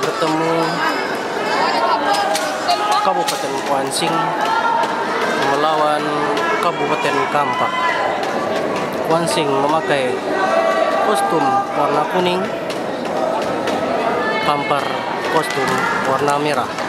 bertemu Kabupaten Kuansing melawan Kabupaten Kampak. Kuansing memakai kostum warna kuning, Kampar kostum warna merah.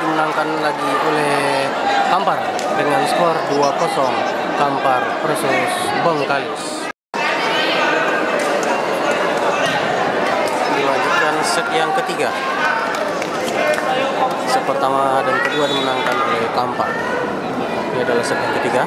Dimenangkan lagi oleh Kampar dengan skor 2-0 Kampar versus Bengkalis. Dilanjutkan set yang ketiga. Set pertama dan kedua dimenangkan oleh Kampar ini adalah set yang ketiga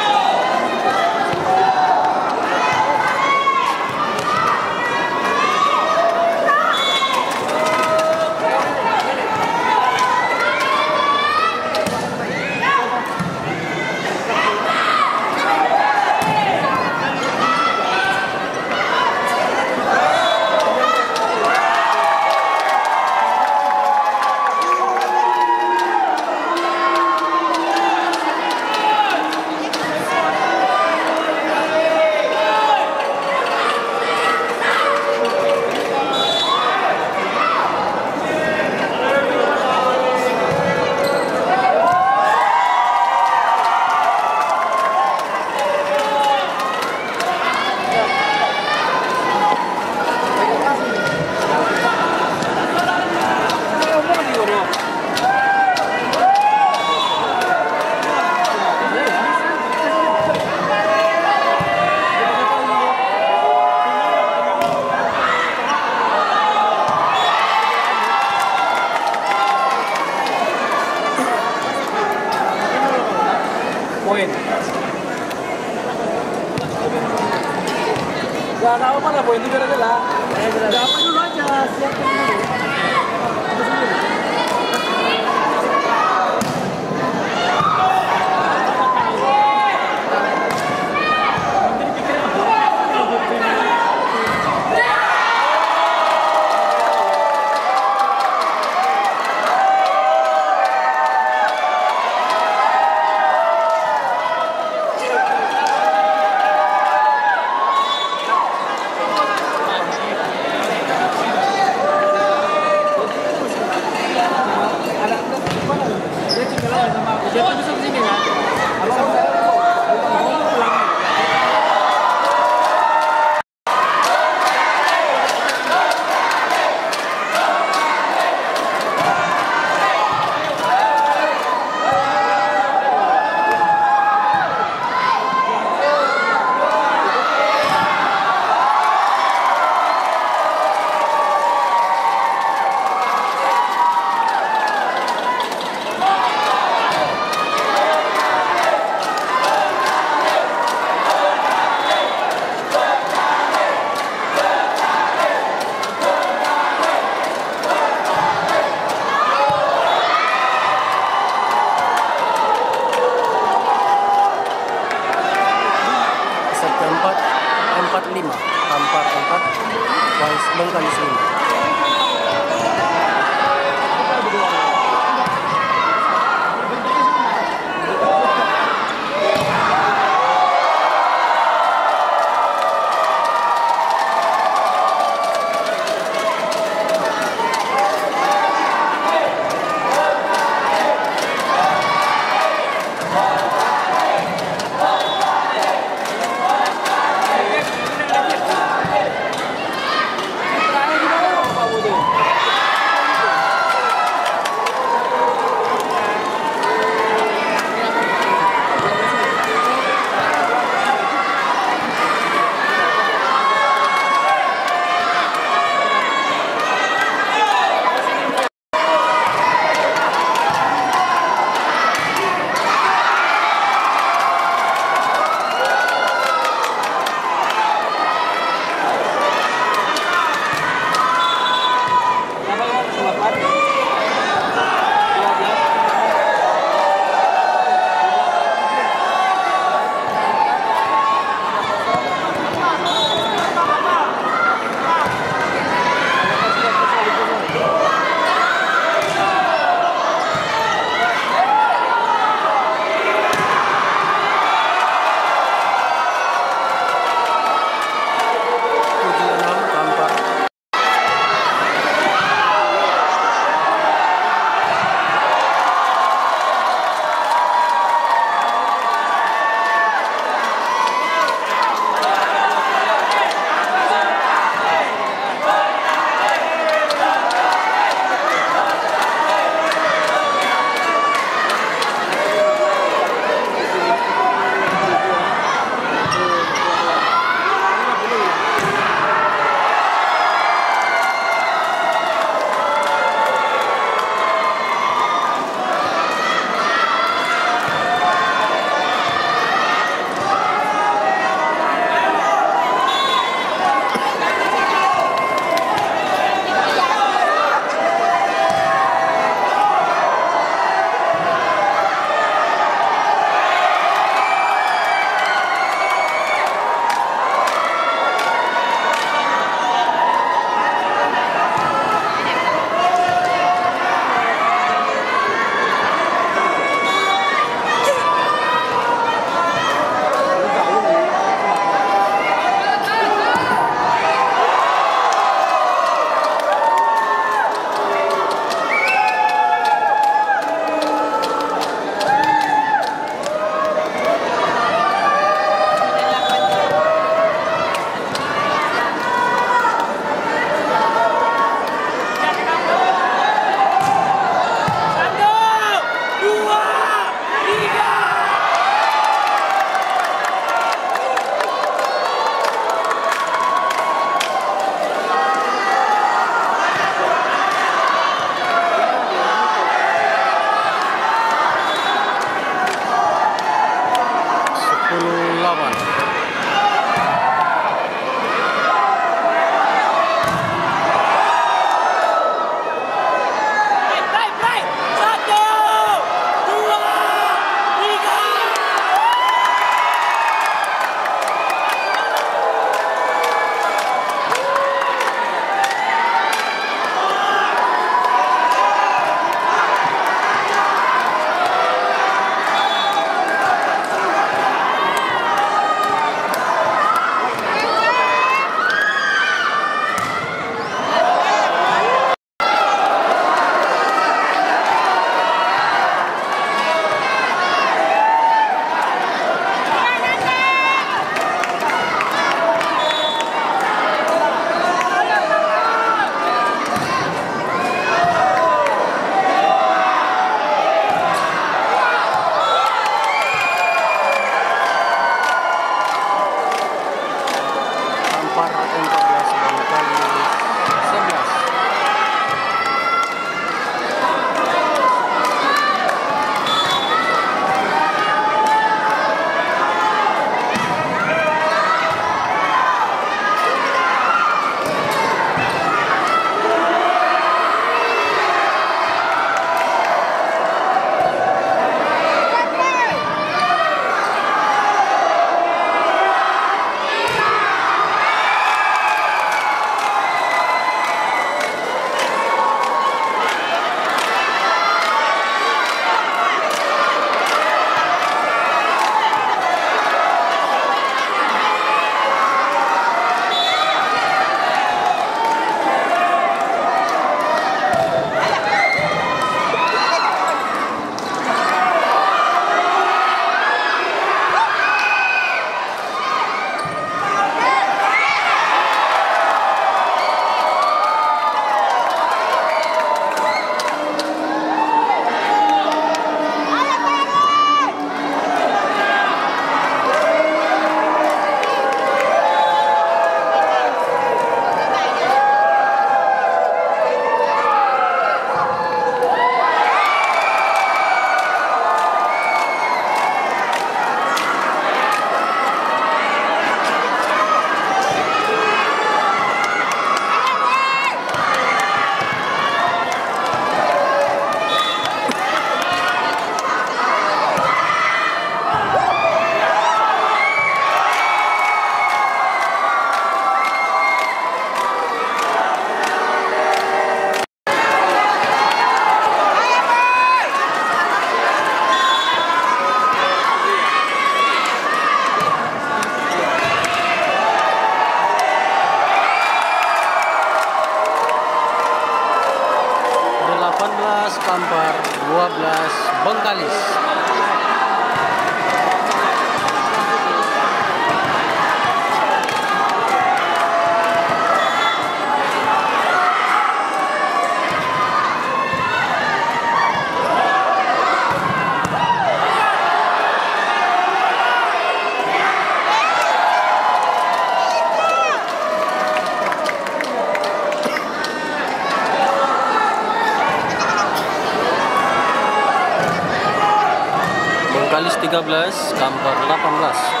Bengkalis 13, Kampar 18.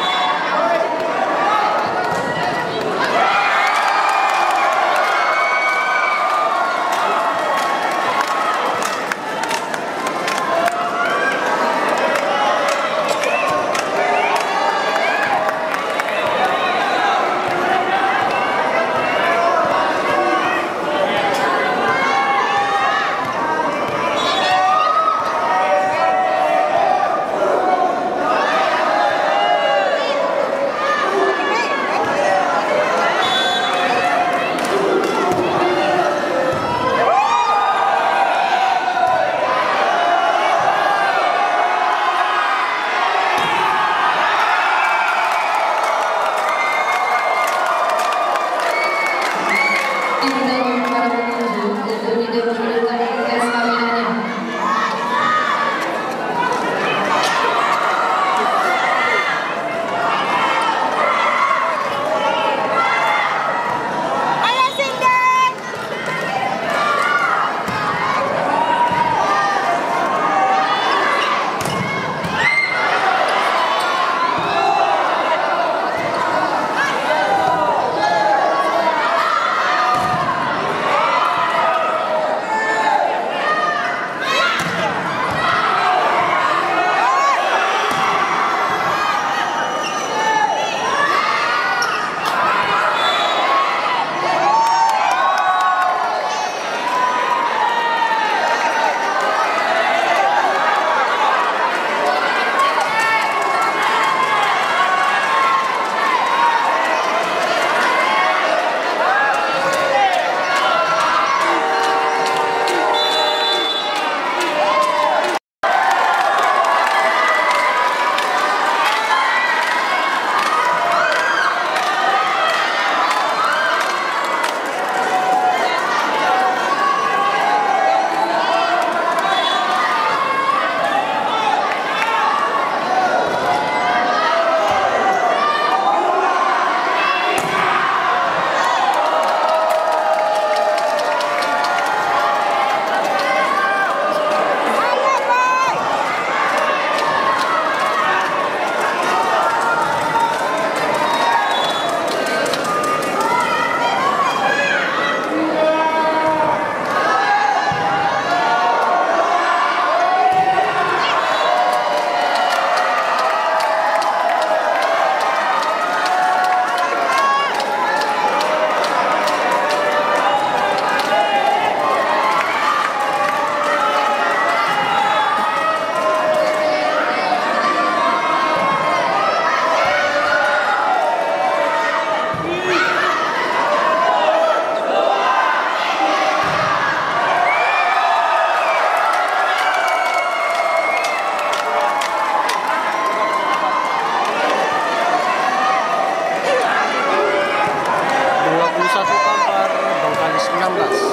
abraço.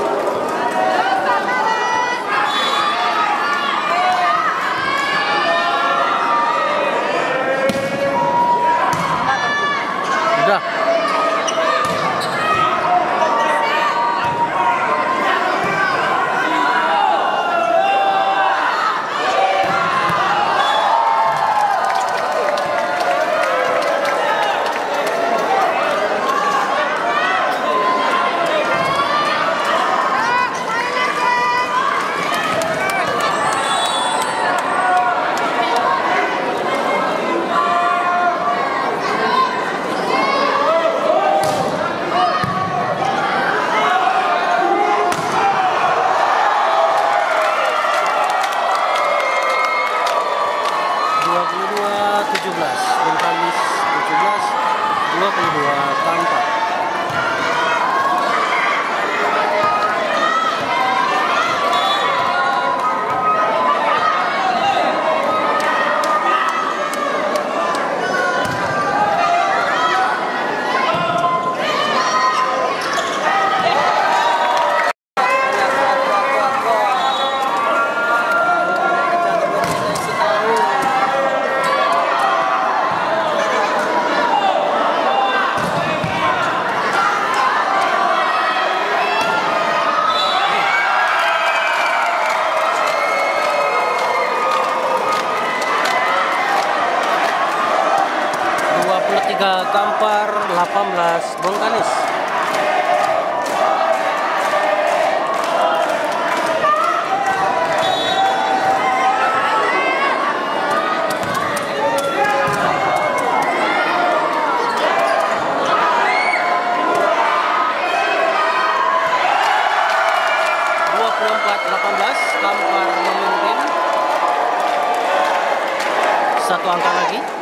3 Kampar 18 Bengkalis Kampar memimpin. Satu angka lagi